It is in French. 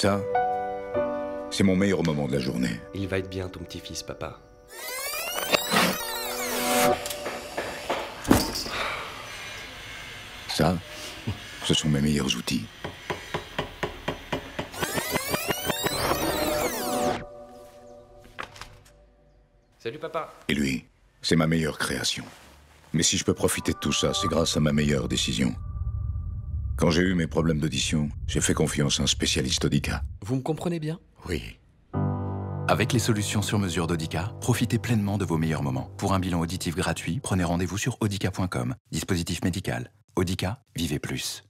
Ça, c'est mon meilleur moment de la journée. Il va être bien ton petit-fils, papa. Ça, ce sont mes meilleurs outils. Salut, papa. Et lui, c'est ma meilleure création. Mais si je peux profiter de tout ça, c'est grâce à ma meilleure décision. Quand j'ai eu mes problèmes d'audition, j'ai fait confiance à un spécialiste Audica. Vous me comprenez bien? Oui. Avec les solutions sur mesure d'Audica, profitez pleinement de vos meilleurs moments. Pour un bilan auditif gratuit, prenez rendez-vous sur audica.com. Dispositif médical. Audica, vivez plus.